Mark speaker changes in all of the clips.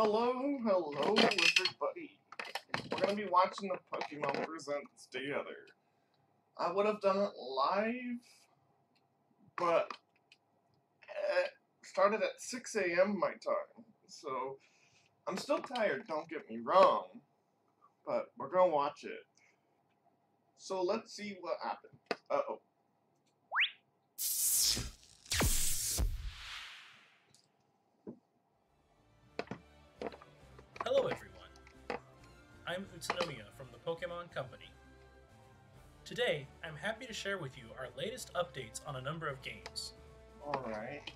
Speaker 1: Hello, hello, everybody. We're gonna be watching the Pokemon Presents together. I would have done it live, but it started at 6 a.m. my time, so I'm still tired, don't get me wrong, but we're gonna watch it. So let's see what happens. Uh-oh.
Speaker 2: I'm Utsunomiya from the Pokemon Company. Today, I'm happy to share with you our latest updates on a number of games.
Speaker 1: Alright.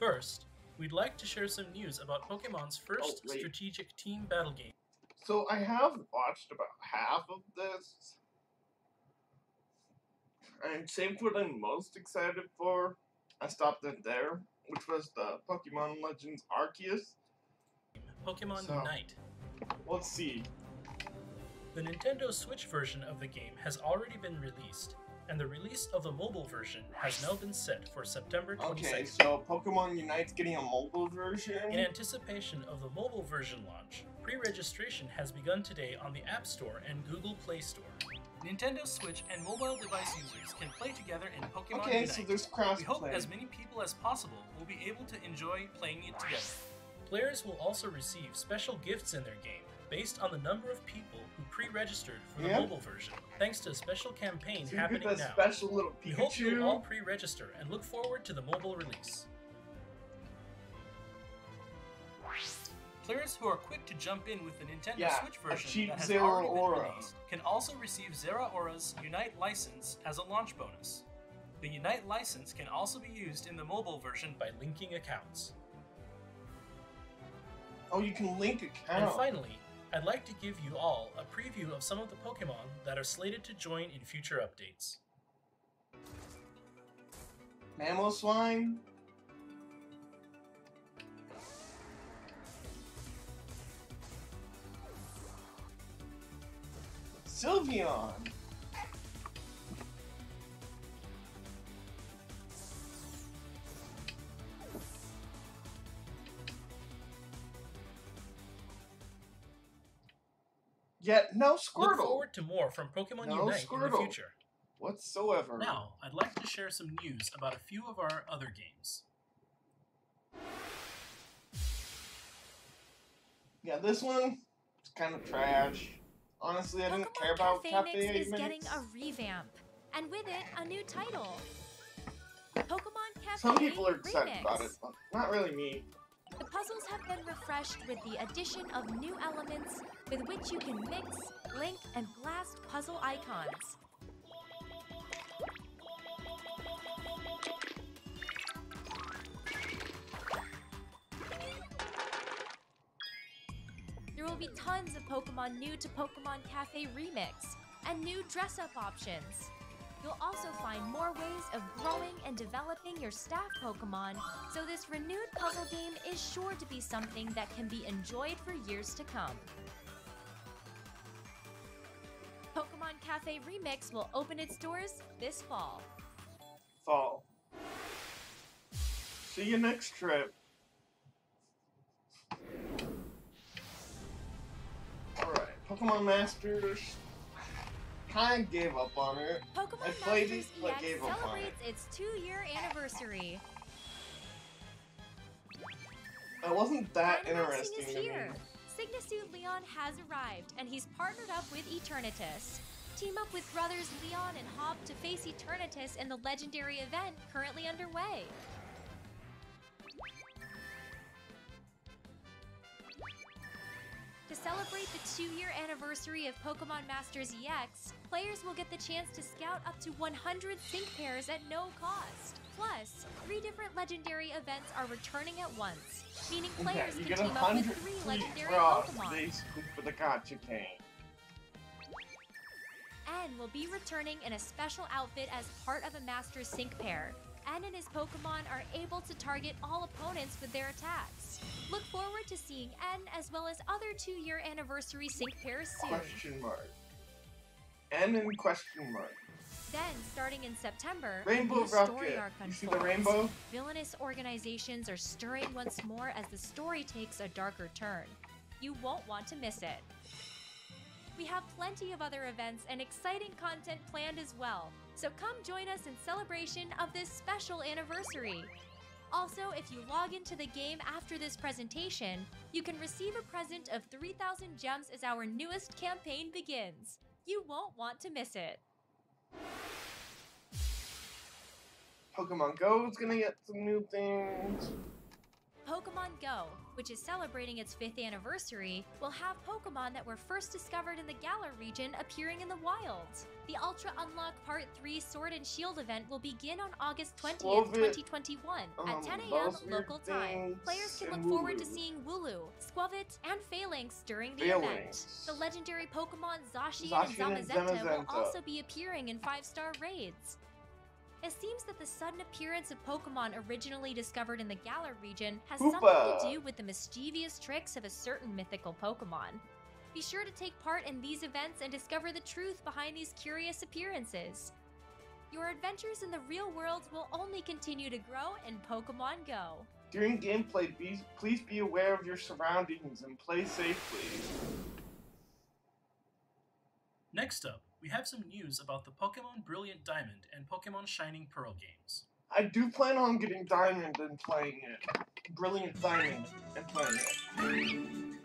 Speaker 2: First, we'd like to share some news about Pokemon's oh, first
Speaker 1: Oh,
Speaker 2: strategic team battle game.
Speaker 1: So I have watched about half of this. And saved what I'm most excited for. I stopped it there, which was the Pokemon Legends Arceus.
Speaker 2: Pokemon
Speaker 1: So-
Speaker 2: Unite.
Speaker 1: Let's see.
Speaker 2: The Nintendo Switch version of the game has already been released, and the release of the mobile version has now been set for September 22nd.
Speaker 1: Okay, so Pokemon Unite's getting a mobile version.
Speaker 2: In anticipation of the mobile version launch, pre-registration has begun today on the App Store and Google Play Store. Nintendo Switch and mobile device users can play together in Pokemon
Speaker 1: Okay,
Speaker 2: Unite.
Speaker 1: so there's
Speaker 2: we hope as many people as possible will be able to enjoy playing it together. Players will also receive special gifts in their game based on the number of people who pre-registered for the
Speaker 1: Yeah.
Speaker 2: mobile version, thanks to a special campaign
Speaker 1: So
Speaker 2: happening now.
Speaker 1: special little
Speaker 2: We hope you all pre-register and look forward to the mobile release. Players who are quick to jump in with the Nintendo
Speaker 1: Yeah,
Speaker 2: Switch version that has
Speaker 1: Zero
Speaker 2: already been
Speaker 1: Aura.
Speaker 2: released can also receive Zeraora's Unite license as a launch bonus. The Unite license can also be used in the mobile version by linking accounts.
Speaker 1: Oh, you can link
Speaker 2: accounts.
Speaker 1: And
Speaker 2: finally, I'd like to give you all a preview of some of the Pokemon that are slated to join in future updates.
Speaker 1: Mamoswine. Sylveon. Yet no
Speaker 2: Look
Speaker 1: Squirtle
Speaker 2: forward to more from Pokemon
Speaker 1: No
Speaker 2: Unite in the
Speaker 1: Squirtle.
Speaker 2: future.
Speaker 1: whatsoever.
Speaker 2: Now, I'd like to share some news about a few of our other games.
Speaker 1: Yeah, this one is kind of trash. Honestly, I didn't
Speaker 3: Pokemon
Speaker 1: care about
Speaker 3: Cafe
Speaker 1: Cafe
Speaker 3: Mix is
Speaker 1: Mix.
Speaker 3: getting a revamp, and with it, a new title. Pokemon Cafe
Speaker 1: Some people are excited
Speaker 3: Remix.
Speaker 1: about it, but not really me.
Speaker 3: The puzzles have been refreshed with the addition of new elements with which you can mix, link, and blast puzzle icons. There will be tons of Pokemon new to Pokemon Cafe Remix and new dress up options. You'll also find more ways of growing and developing your staff Pokemon, so this renewed puzzle game is sure to be something that can be enjoyed for years to come. Pokemon Cafe Remix will open its doors this fall.
Speaker 1: Fall. See you next trip. Alright, Pokemon Masters. Kinda gave up on it.
Speaker 3: Pokemon
Speaker 1: I played
Speaker 3: Masters
Speaker 1: it, but gave up on it.
Speaker 3: celebrates its two-year anniversary.
Speaker 1: It wasn't that
Speaker 3: Dynamaxing
Speaker 1: interesting
Speaker 3: is here. Sygna Suit Leon has arrived, and he's partnered up with Eternatus. Team up with brothers Leon and Hop to face Eternatus in the legendary event currently underway. Celebrate the two-year anniversary of Pokemon Masters EX, players will get the chance to scout up to 100 sync pairs at no cost. Plus, three different legendary events are returning at once, meaning players can team up with three legendary Pokemon.
Speaker 1: basically for the gotcha cane.
Speaker 3: N will be returning in a special outfit as part of a Master Sync pair. N and his Pokemon are able to target all opponents with their attacks. Look forward to seeing N as well as other two-year anniversary sync pairs soon.
Speaker 1: Question mark. N and question mark.
Speaker 3: Then, starting in September, a
Speaker 1: Rainbow
Speaker 3: new story
Speaker 1: Rocket.
Speaker 3: arc
Speaker 1: You see the rainbow?
Speaker 3: Villainous organizations are stirring once more as the story takes a darker turn. You won't want to miss it. We have plenty of other events and exciting content planned as well, so come join us in celebration of this special anniversary. Also, if you log into the game after this presentation, you can receive a present of 3,000 gems as our newest campaign begins. You won't want to miss it.
Speaker 1: Pokemon Go is gonna get some new things.
Speaker 3: Pokemon Go, which is celebrating its fifth anniversary, will have Pokemon that were first discovered in the Galar region appearing in the wild. The Ultra Unlock Part 3 Sword and Shield event will begin on August 20th, 2021
Speaker 1: um,
Speaker 3: at 10 a.m. local time. Players can look forward to seeing Wooloo, Skwovet, and Falinks during the event. The legendary Pokemon Zacian, and Zamazenta will also be appearing in 5-star raids. It seems that the sudden appearance of Pokemon originally discovered in the Galar region has something to do with the mischievous tricks of a certain mythical Pokemon. Be sure to take part in these events and discover the truth behind these curious appearances. Your adventures in the real world will only continue to grow in Pokemon Go.
Speaker 1: During gameplay, be, please be aware of your surroundings and play safely.
Speaker 2: Next up, we have some news about the Pokemon Brilliant Diamond and Pokemon Shining Pearl games.
Speaker 1: I do plan on getting Diamond and playing it. Brilliant Diamond and playing it.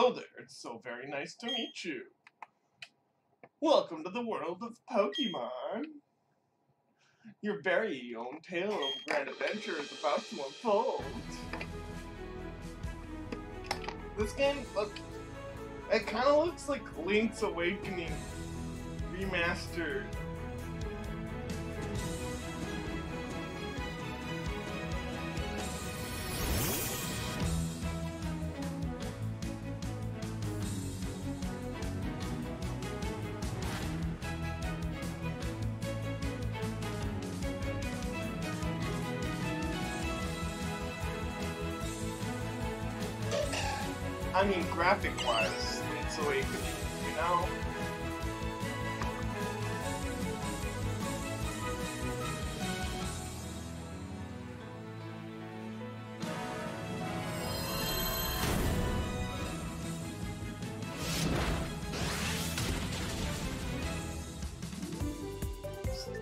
Speaker 1: Hello there, it's so very nice to meet you. Welcome to the world of Pokemon. Your very own tale of grand adventure is about to unfold. This game, look, it kind of looks like Link's Awakening remastered. I mean, graphic-wise, it's Awakening, you know?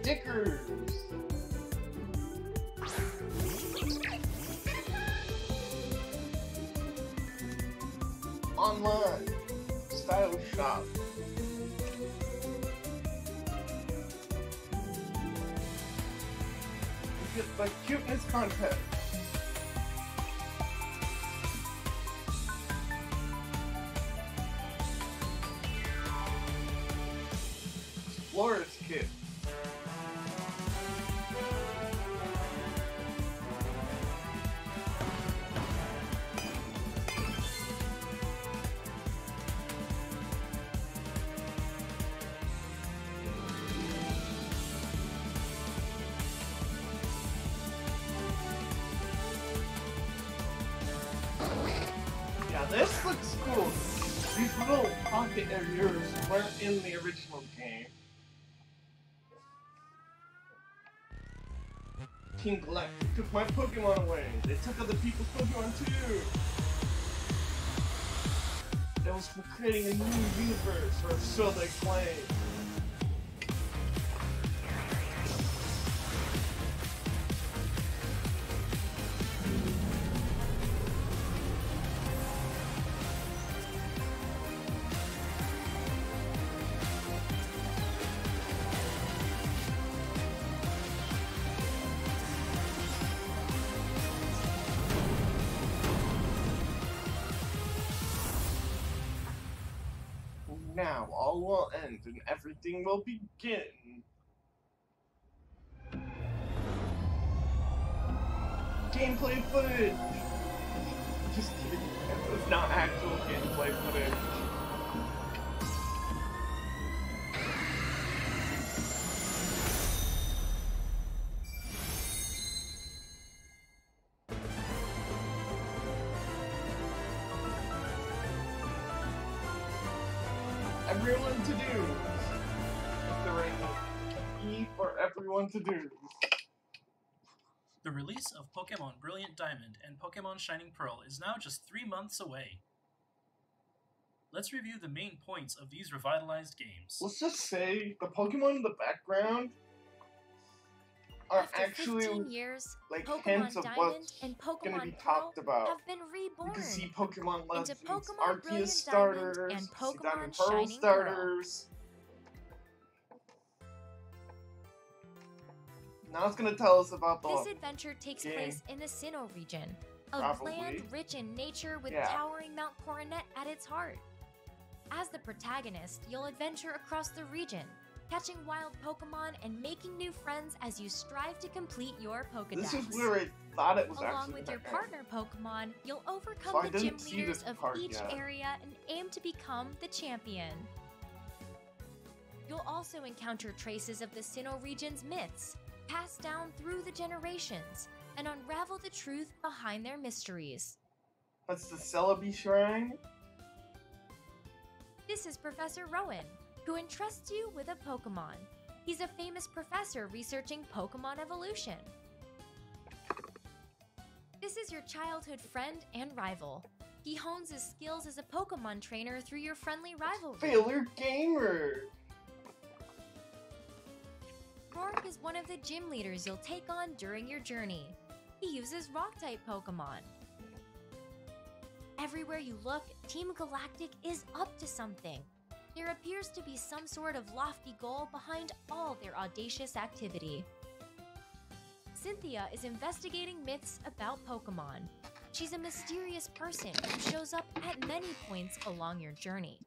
Speaker 1: Stickers! Online. Style shop. You get the cuteness contest. Team took my Pokemon away. They took other people's Pokemon too. That was for creating a new universe, or so they claim. Will begin. gameplay footage. Just kidding. It's not actual gameplay footage. Everyone to do. Everyone to do.
Speaker 2: The release of Pokemon Brilliant Diamond and Pokemon Shining Pearl is now just three months away. Let's review the main points of these revitalized games.
Speaker 1: Let's just say the Pokemon in the background are
Speaker 3: After
Speaker 1: actually
Speaker 3: 15 years,
Speaker 1: like
Speaker 3: Pokemon
Speaker 1: hints of
Speaker 3: Diamond
Speaker 1: what's
Speaker 3: and
Speaker 1: gonna
Speaker 3: Pokemon
Speaker 1: be
Speaker 3: Pearl
Speaker 1: talked about.
Speaker 3: have been reborn
Speaker 1: You can see Pokemon
Speaker 3: into
Speaker 1: Legends,
Speaker 3: Pokemon Brilliant
Speaker 1: Arceus
Speaker 3: Diamond
Speaker 1: starters,
Speaker 3: and
Speaker 1: you see
Speaker 3: Pokemon
Speaker 1: Diamond Pearl
Speaker 3: Shining
Speaker 1: starters. Now it's gonna tell us about the
Speaker 3: This adventure takes
Speaker 1: game.
Speaker 3: place in the Sinnoh region, a
Speaker 1: Probably.
Speaker 3: land rich in nature with
Speaker 1: Yeah.
Speaker 3: towering Mount Coronet at its heart. As the protagonist, you'll adventure across the region, catching wild Pokemon and making new friends as you strive to complete your Pokedex.
Speaker 1: This is where I thought it was
Speaker 3: Along with your partner Pokemon, you'll overcome
Speaker 1: So
Speaker 3: the gym leaders of each
Speaker 1: yet.
Speaker 3: area and aim to become the champion. You'll also encounter traces of the Sinnoh region's myths, passed down through the generations, and unravel the truth behind their mysteries.
Speaker 1: That's the Celebi Shrine.
Speaker 3: This is Professor Rowan, who entrusts you with a Pokemon. He's a famous professor researching Pokemon evolution. This is your childhood friend and rival. He hones his skills as a Pokemon trainer through your friendly rivalry.
Speaker 1: Failure Gamer.
Speaker 3: Roark is one of the gym leaders you'll take on during your journey. He uses rock type Pokemon. Everywhere you look, Team Galactic is up to something. There appears to be some sort of lofty goal behind all their audacious activity. Cynthia is investigating myths about Pokemon. She's a mysterious person who shows up at many points along your journey.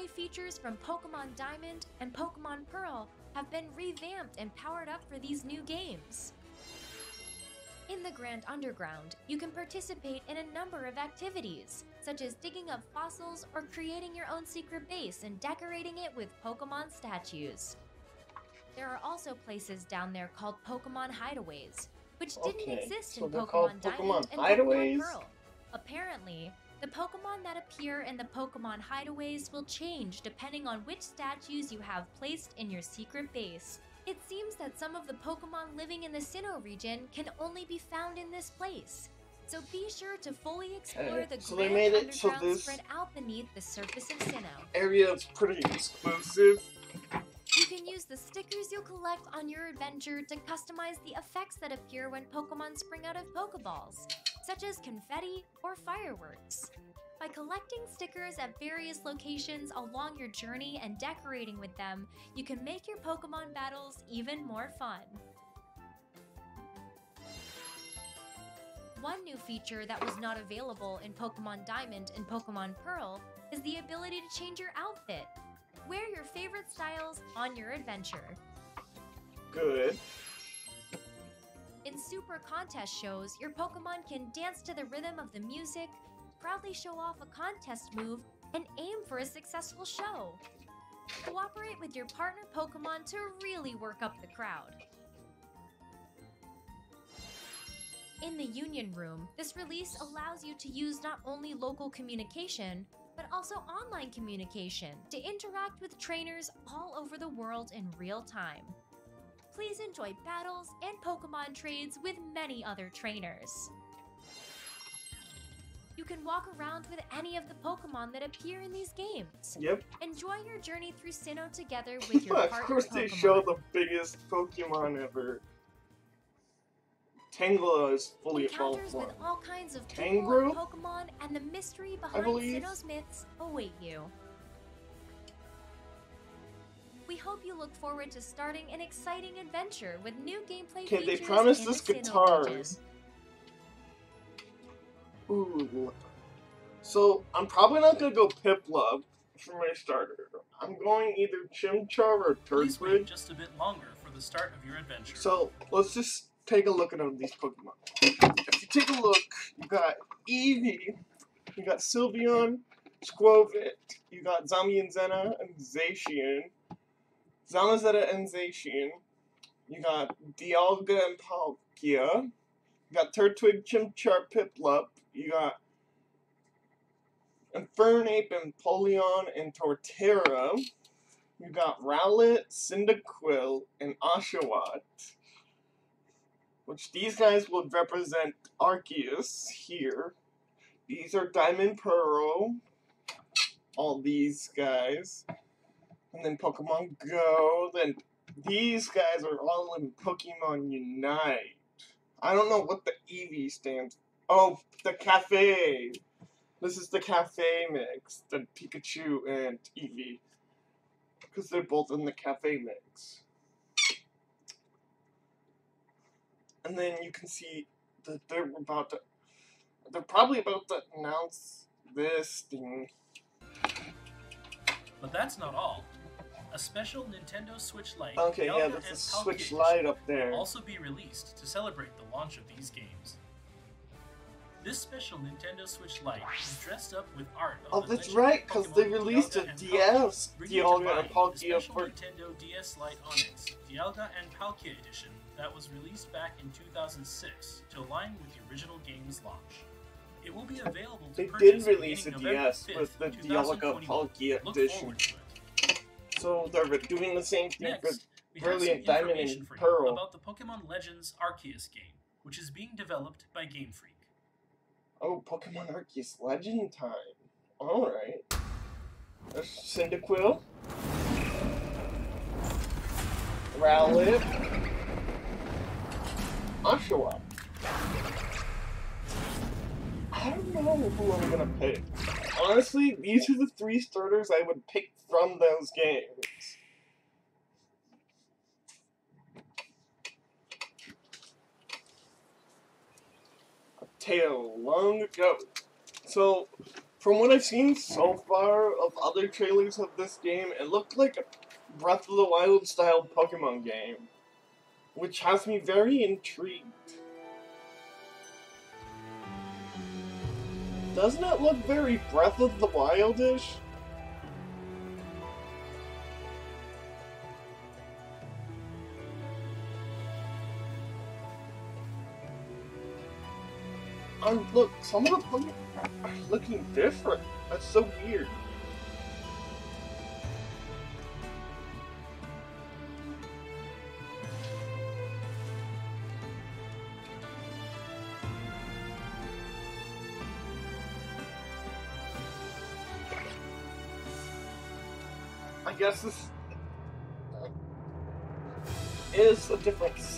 Speaker 3: Gameplay features from Pokemon Diamond and Pokemon Pearl have been revamped and powered up for these new games. In the Grand Underground, you can participate in a number of activities, such as digging up fossils or creating your own secret base and decorating it with Pokemon statues. There are also places down there called Pokemon Hideaways, which didn't
Speaker 1: Okay,
Speaker 3: exist
Speaker 1: so
Speaker 3: in Pokemon Diamond
Speaker 1: Pokemon
Speaker 3: and
Speaker 1: Hideaways?
Speaker 3: Pokemon Pearl. Apparently, the Pokemon that appear in the Pokemon hideaways will change depending on which statues you have placed in your secret base. It seems that some of the Pokemon living in the Sinnoh region can only be found in this place. So be sure to fully explore the
Speaker 1: so
Speaker 3: grand
Speaker 1: made it so
Speaker 3: underground
Speaker 1: this-
Speaker 3: spread out beneath the surface of Sinnoh.
Speaker 1: Area is pretty exclusive.
Speaker 3: You can use the stickers you'll collect on your adventure to customize the effects that appear when Pokemon spring out of Pokeballs, such as confetti or fireworks. By collecting stickers at various locations along your journey and decorating with them, you can make your Pokemon battles even more fun. One new feature that was not available in Pokemon Diamond and Pokemon Pearl is the ability to change your outfit. Wear your favorite styles on your adventure.
Speaker 1: Good.
Speaker 3: In super contest shows, your Pokemon can dance to the rhythm of the music, proudly show off a contest move, and aim for a successful show. Cooperate with your partner Pokemon to really work up the crowd. In the Union Room, this release allows you to use not only local communication, but also online communication to interact with trainers all over the world in real time. Please enjoy battles and Pokemon trades with many other trainers. You can walk around with any of the Pokemon that appear in these games.
Speaker 1: Yep.
Speaker 3: Enjoy your journey through Sinnoh together with your
Speaker 1: of
Speaker 3: partner
Speaker 1: course they show the biggest Pokemon ever. Tangela is fully evolved
Speaker 3: Encounters
Speaker 1: form.
Speaker 3: with all kinds of people Pokemon and the mystery behind. Sinnoh's myths await you. We hope you look forward to starting an exciting adventure with new gameplay
Speaker 1: Okay, they
Speaker 3: features
Speaker 1: promised
Speaker 3: in
Speaker 1: us
Speaker 3: the
Speaker 1: guitars. Ooh. So I'm probably not gonna go Piplup for my starter. I'm going either Chimchar or
Speaker 2: Please wait
Speaker 1: Turtwig.
Speaker 2: just a bit longer for the the start of your adventure.
Speaker 1: So let's just take a look at all these Pokemon. If you take a look, you got Eevee, you got Sylveon, Skwovet, you got Zamazenta and Zacian, Zamazenta and Zacian, you got Dialga and Palkia, you got Turtwig, Chimchar, Piplup, you got Infernape and Polion and Torterra, you got Rowlet, Cyndaquil, and Oshawott. Which these guys would represent Arceus here. These are Diamond Pearl. All these guys. And then Pokemon Go. Then these guys are all in Pokemon Unite. I don't know what the EV stands Oh, the cafe. This is the cafe mix. The Pikachu and Eevee because they're both in the cafe mix. And then you can see that they're about to, they're probably about to announce this thing.
Speaker 2: But that's not all. A special Nintendo Switch Lite
Speaker 1: Okay, yeah,
Speaker 2: Dialga
Speaker 1: there's
Speaker 2: and
Speaker 1: Switch Lite up
Speaker 2: will also be released to celebrate the launch of these games. This special Nintendo Switch Lite is dressed up with art of
Speaker 1: Oh,
Speaker 2: the
Speaker 1: that's right, because they released a
Speaker 2: Dialga and
Speaker 1: DS
Speaker 2: Palkia, bringing to
Speaker 1: Dialga and Palkia for
Speaker 2: Nintendo DS Lite Onyx, Dialga and Palkia edition that was released back in 2006 to align with the original game's launch. It will be available to
Speaker 1: They did release a DS with the Dialga
Speaker 2: 2021.
Speaker 1: Palkia edition.
Speaker 2: Forward to it.
Speaker 1: So they're doing the same thing for
Speaker 2: Next, some
Speaker 1: Brilliant Diamond
Speaker 2: information
Speaker 1: and
Speaker 2: for you
Speaker 1: Pearl.
Speaker 2: about the Pokemon Legends Arceus game, which is being developed by Game Freak.
Speaker 1: Oh, Pokemon Arceus Legend time. Alright. Cyndaquil. Rowlet. Oshawott. I don't know who I'm gonna pick. Honestly, these are the three starters I would pick from those games. A tale long ago. So, from what I've seen so far of other trailers of this game, it looked like a Breath of the Wild style Pokemon game, which has me very intrigued. Doesn't it look very Breath of the Wildish? Um, look, some of the Pokemon are looking different. That's so weird.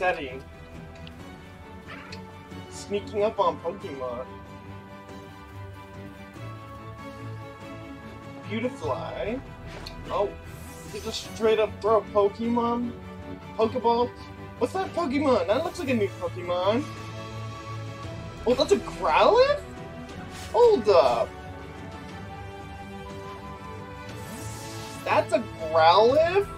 Speaker 1: Setting. Sneaking up on Pokemon. Beautifly. Oh, you just straight up throw Pokemon? Pokeball? What's that Pokemon? That looks like a new Pokemon. Oh, that's a Growlithe? Hold up. That's a Growlithe?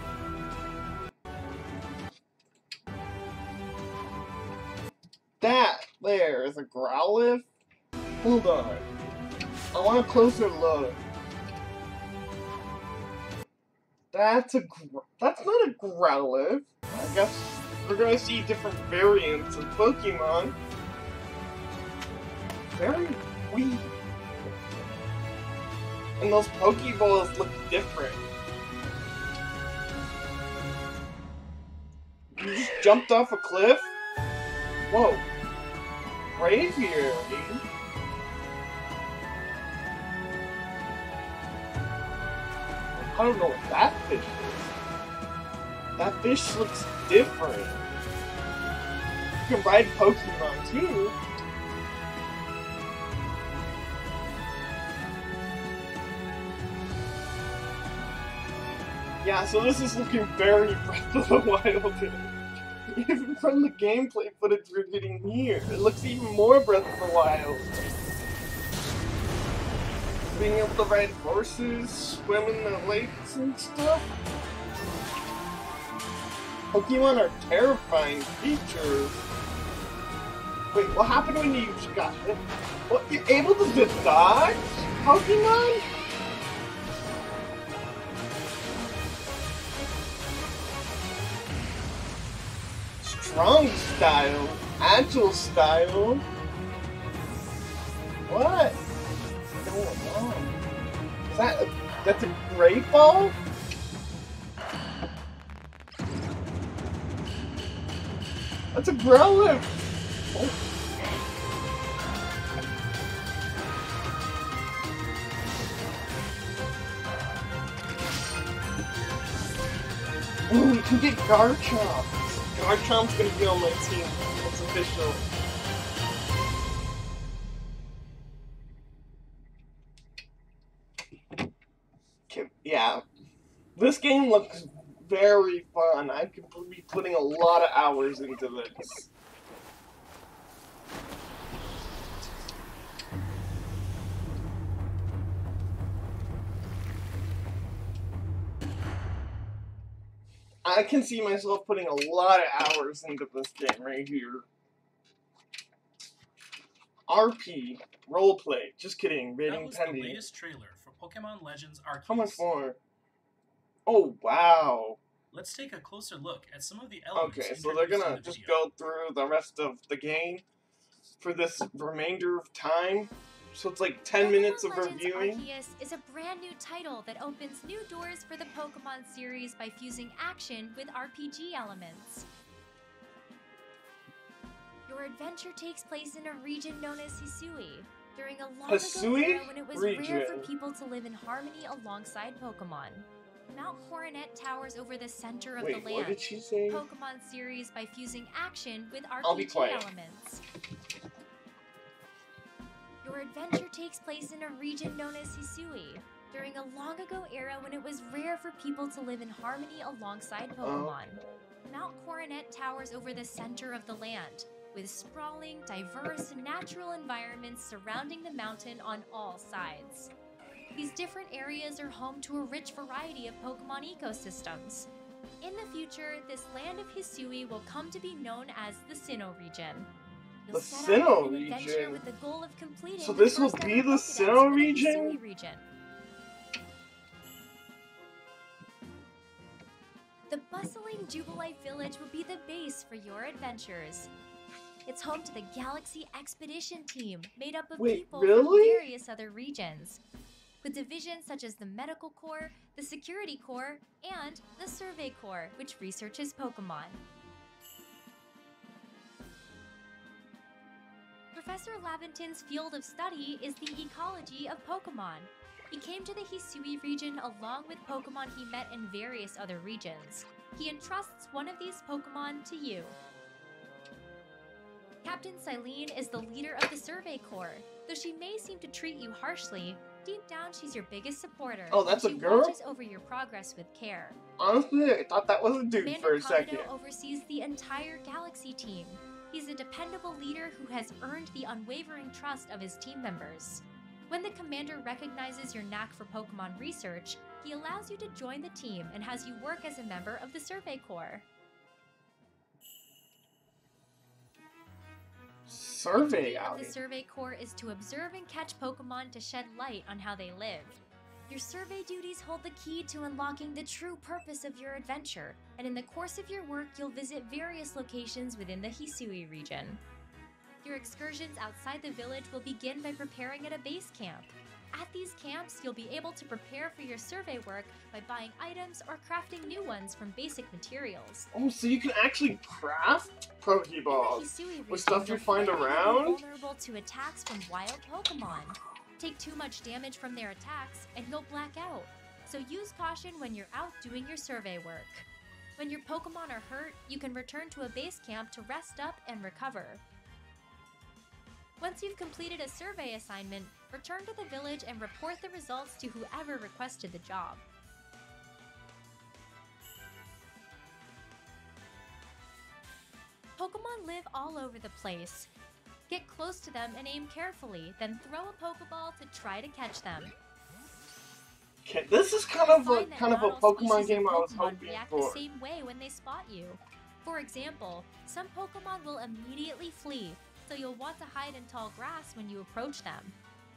Speaker 1: There is a Growlithe? Hold on. I want a closer look. That's a that's not a Growlithe. I guess we're gonna see different variants of Pokemon. Very weird. And those Pokeballs look different. You just jumped off a cliff? Whoa. Braviary? I don't know what that fish is. That fish looks different. You can ride Pokemon too. Yeah, so this is looking very Breath of the Wild. Even from the gameplay footage we're getting here, it looks even more Breath of the Wild. Being able to ride horses, swim in the lakes and stuff. Pokemon are terrifying creatures. Wait, what happened when you got What, you're able to dodge Pokemon? Strong style, agile style. What? What's going on? Is that a, that's a great ball? That's a Growlithe! Oh. Ooh, we can get Garchomp! Garchomp's gonna be on my team. It's official. Yeah. This game looks very fun. I could be putting a lot of hours into this. I can see myself putting a lot of hours into this game right here. RP, roleplay. Just kidding,
Speaker 2: That
Speaker 1: rating
Speaker 2: was the latest trailer for Pokemon Legends Arceus.
Speaker 1: How much more? Oh, wow.
Speaker 2: Let's take a closer look at some of the elements.
Speaker 1: Okay, so they're gonna
Speaker 2: the
Speaker 1: just go through the rest of the game for this remainder of time. So it's like 10 minutes of
Speaker 3: Legends
Speaker 1: reviewing.
Speaker 3: Arceus is a brand new title that opens new doors for the Pokemon series by fusing action with RPG elements. Your adventure takes place in a region known as Hisui. During a long ago era when it was rare for people to live in harmony alongside Pokemon. Mount Coronet towers over the center of
Speaker 1: Wait,
Speaker 3: the
Speaker 1: what
Speaker 3: land.
Speaker 1: did she say?
Speaker 3: Pokemon series by fusing action with RPG elements. Adventure takes place in a region known as Hisui. During a long ago era when it was rare for people to live in harmony alongside
Speaker 1: Oh.
Speaker 3: Pokemon. Mount Coronet towers over the center of the land, with sprawling, diverse, natural environments surrounding the mountain on all sides. These different areas are home to a rich variety of Pokemon ecosystems. In the future, this land of Hisui will come to be known as the Sinnoh region.
Speaker 1: The Sinnoh
Speaker 3: on an adventure
Speaker 1: region?
Speaker 3: with the goal of completing
Speaker 1: So this will be the Sinnoh region?
Speaker 3: Region. The bustling Jubilife village will be the base for your adventures. It's home to the Galaxy Expedition Team, made up of
Speaker 1: Wait,
Speaker 3: people
Speaker 1: really?
Speaker 3: from various other regions, with divisions such as the Medical Corps, the Security Corps, and the Survey Corps, which researches Pokemon. Professor Laventon's field of study is the ecology of Pokemon. He came to the Hisui region along with Pokemon he met in various other regions. He entrusts one of these Pokemon to you. Captain Cyllene is the leader of the Survey Corps. Though she may seem to treat you harshly, deep down she's your biggest supporter.
Speaker 1: Oh, that's a girl?
Speaker 3: she watches over your progress with care.
Speaker 1: Honestly, I thought that was a dude
Speaker 3: Commander
Speaker 1: for a
Speaker 3: Kamado
Speaker 1: second.
Speaker 3: oversees the entire Galaxy team. He's a dependable leader who has earned the unwavering trust of his team members. When the commander recognizes your knack for Pokemon research, he allows you to join the team and has you work as a member of the Survey Corps.
Speaker 1: Survey
Speaker 3: The
Speaker 1: outing.
Speaker 3: Survey Corps is to observe and catch Pokemon to shed light on how they live. Your survey duties hold the key to unlocking the true purpose of your adventure, and in the course of your work, you'll visit various locations within the Hisui region. Your excursions outside the village will begin by preparing at a base camp. At these camps, you'll be able to prepare for your survey work by buying items or crafting new ones from basic materials.
Speaker 1: Oh, so you can actually craft Pokeballs.
Speaker 3: In the Hisui region,
Speaker 1: with stuff you find
Speaker 3: likely to be
Speaker 1: around?
Speaker 3: Vulnerable to attacks from wild Pokemon. Take too much damage from their attacks, and you'll black out. So use caution when you're out doing your survey work. When your Pokemon are hurt, you can return to a base camp to rest up and recover. Once you've completed a survey assignment, return to the village and report the results to whoever requested the job. Pokemon live all over the place. Get close to them and aim carefully, then throw a Pokeball to try to catch them.
Speaker 1: Okay, this is kind of a kind of a Pokemon game
Speaker 3: of
Speaker 1: I was
Speaker 3: Pokemon
Speaker 1: hoping
Speaker 3: react
Speaker 1: for.
Speaker 3: the same way when they spot you. For example, some Pokemon will immediately flee, so you'll want to hide in tall grass when you approach them.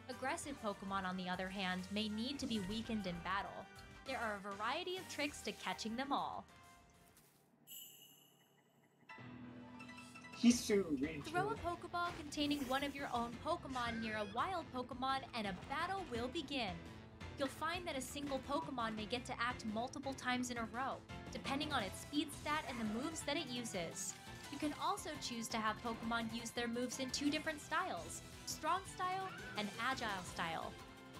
Speaker 3: Aggressive Pokemon, on the other hand, may need to be weakened in battle. There are a variety of tricks to catching them all. Throw a Pokeball containing one of your own Pokemon near a wild Pokemon and a battle will begin. You'll find that a single Pokemon may get to act multiple times in a row, depending on its speed stat and the moves that it uses. You can also choose to have Pokemon use their moves in two different styles Strong Style and Agile Style.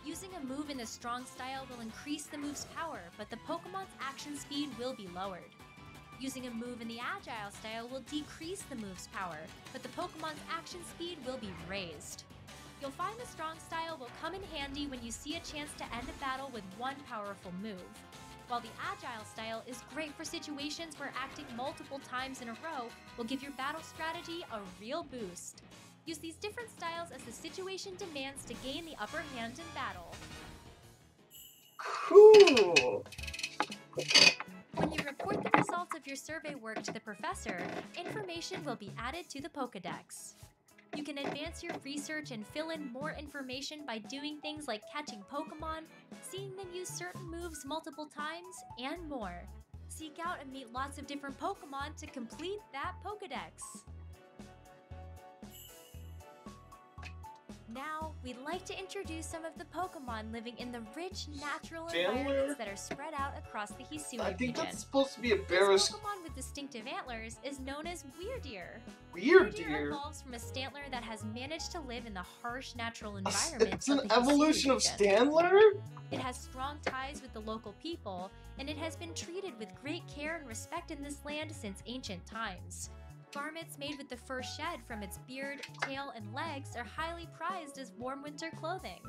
Speaker 3: Using a move in the Strong Style will increase the move's power, but the Pokemon's action speed will be lowered. Using a move in the Agile style will decrease the move's power, but the Pokemon's action speed will be raised. You'll find the Strong style will come in handy when you see a chance to end a battle with one powerful move, while the Agile style is great for situations where acting multiple times in a row will give your battle strategy a real boost. Use these different styles as the situation demands to gain the upper hand in battle.
Speaker 1: Cool.
Speaker 3: Results of your survey work to the professor, information will be added to the Pokedex. You can advance your research and fill in more information by doing things like catching Pokemon, seeing them use certain moves multiple times, and more. Seek out and meet lots of different Pokemon to complete that Pokedex. Now, we'd like to introduce some of the Pokemon living in the rich natural
Speaker 1: Chandler?
Speaker 3: environments that are spread out across the Hisui
Speaker 1: I think
Speaker 3: region.
Speaker 1: that's supposed to be a
Speaker 3: This Pokemon with distinctive antlers is known as Wyrdeer.
Speaker 1: weird deer.
Speaker 3: evolves from a Stantler that has managed to live in the harsh natural environment.
Speaker 1: It's
Speaker 3: of
Speaker 1: an evolution of
Speaker 3: region.
Speaker 1: Standler?
Speaker 3: It has strong ties with the local people, and it has been treated with great care and respect in this land since ancient times. Garments made with the fur shed from its beard, tail, and legs are highly prized as warm winter clothing.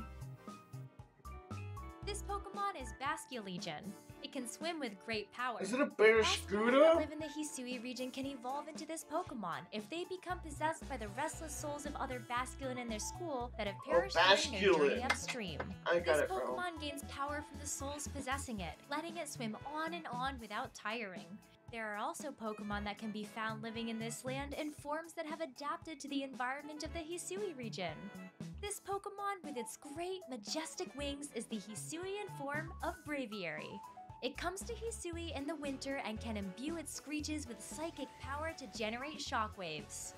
Speaker 3: This Pokemon is Basculegion. It can swim with great power.
Speaker 1: Is it a
Speaker 3: Basculin that
Speaker 1: Barraskewda?
Speaker 3: live in the Hisui region can evolve into this Pokemon if they become possessed by the restless souls of other Basculin in their school that have
Speaker 1: Oh,
Speaker 3: perished during their journey
Speaker 1: Basculin.
Speaker 3: upstream.
Speaker 1: I got
Speaker 3: This
Speaker 1: it, bro.
Speaker 3: Pokemon gains power from the souls possessing it, letting it swim on and on without tiring. There are also Pokemon that can be found living in this land in forms that have adapted to the environment of the Hisui region. This Pokemon, with its great, majestic wings, is the Hisuian form of Braviary. It comes to Hisui in the winter and can imbue its screeches with psychic power to generate shockwaves.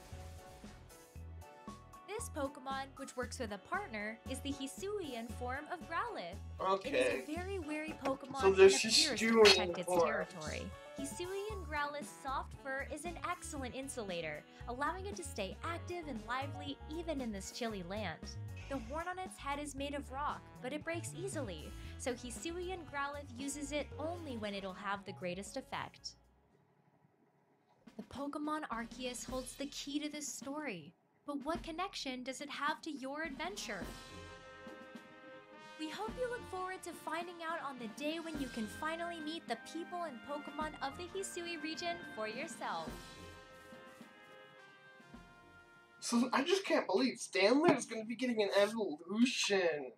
Speaker 3: This Pokemon, which works with a partner, is the Hisuian form of Growlithe. It is
Speaker 1: Okay.
Speaker 3: a very wary Pokemon
Speaker 1: So
Speaker 3: and appears to protect its
Speaker 1: forms.
Speaker 3: territory. Hisuian Growlithe's soft fur is an excellent insulator, allowing it to stay active and lively even in this chilly land. The horn on its head is made of rock, but it breaks easily, so Hisuian Growlithe uses it only when it'll have the greatest effect. The Pokemon Arceus holds the key to this story, but what connection does it have to your adventure? We hope you look forward to finding out on the day when you can finally meet the people and Pokemon of the Hisui region for yourself.
Speaker 1: So I just can't believe Standler's gonna be getting an evolution.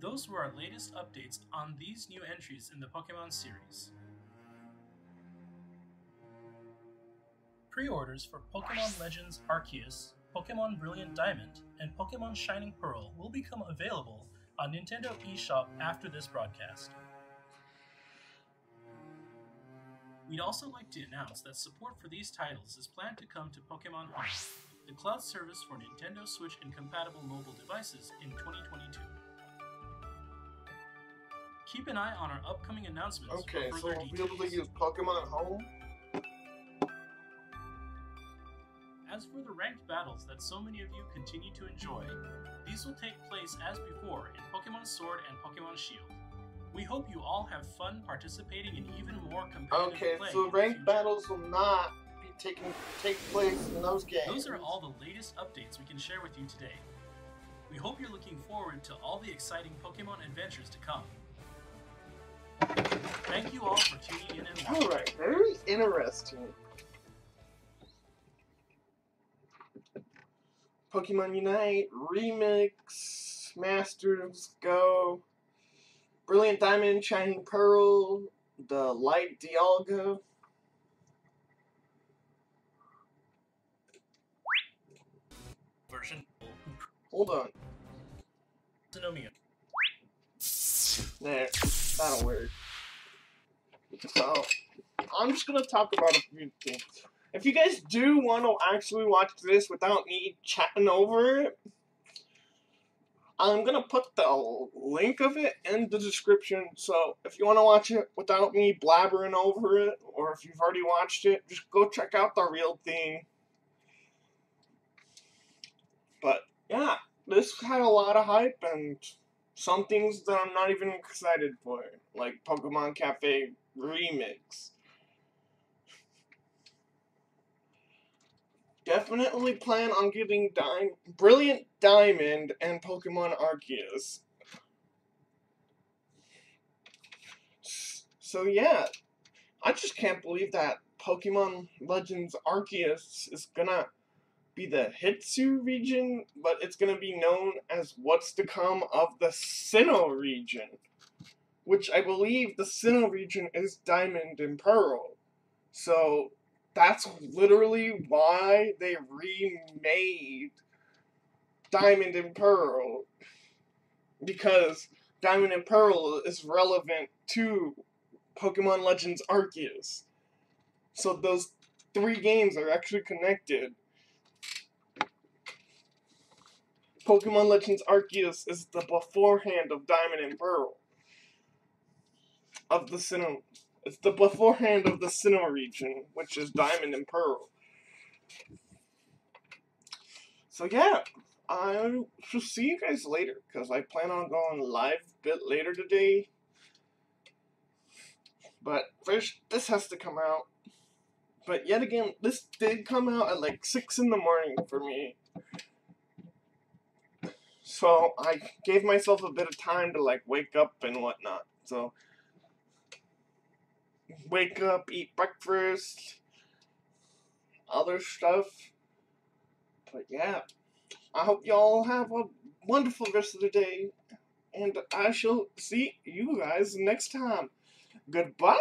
Speaker 2: Those were our latest updates on these new entries in the Pokemon series. Pre orders for Pokemon Legends Arceus, Pokemon Brilliant Diamond, and Pokemon Shining Pearl will become available on Nintendo eShop after this broadcast. We'd also like to announce that support for these titles is planned to come to Pokemon Home, the cloud service for Nintendo Switch and compatible mobile devices in 2022. Keep an eye on our upcoming announcements
Speaker 1: Okay,
Speaker 2: for
Speaker 1: so
Speaker 2: further
Speaker 1: we'll be able to use Pokemon Home.
Speaker 2: As for the ranked battles that so many of you continue to enjoy, these will take place as before in Pokemon Sword and Pokemon Shield. We hope you all have fun participating in even more competitive
Speaker 1: Okay,
Speaker 2: play.
Speaker 1: so ranked battles will not be taking take place in those games.
Speaker 2: Those are all the latest updates we can share with you today. We hope you're looking forward to all the exciting Pokemon adventures to come. Thank you all for tuning in and watching.
Speaker 1: Alright, very interesting. Pokemon Unite, Remix, Masters Go. Brilliant Diamond, Shining Pearl, the Light Dialga.
Speaker 2: Version.
Speaker 1: Hold on.
Speaker 2: Xenomia.
Speaker 1: There, that'll work. So, I'm just gonna talk about a few things. If you guys do want to actually watch this without me chatting over it, I'm gonna put the link of it in the description. So if you want to watch it without me blabbering over it, or if you've already watched it, just go check out the real thing. But yeah, this had a lot of hype and some things that I'm not even excited for, like Pokemon Cafe Remix. Definitely plan on getting Dime, Brilliant Diamond and Pokemon Arceus. So yeah, I just can't believe that Pokemon Legends Arceus is gonna be the Hisui region, but it's gonna be known as what's to come of the Sinnoh region. Which I believe the Sinnoh region is Diamond and Pearl. So that's literally why they remade Diamond and Pearl. Because Diamond and Pearl is relevant to Pokemon Legends Arceus. So those three games are actually connected. Pokemon Legends Arceus is the beforehand of Diamond and Pearl. Of the Sinnoh. It's the beforehand of the Sinnoh region, which is Diamond and Pearl. So yeah, I shall see you guys later, because I plan on going live a bit later today. But first, this has to come out. But yet again, this did come out at like 6 in the morning for me. So I gave myself a bit of time to like wake up and whatnot. So wake up, eat breakfast, other stuff. But yeah, I hope y'all have a wonderful rest of the day, and I shall see you guys next time. Goodbye!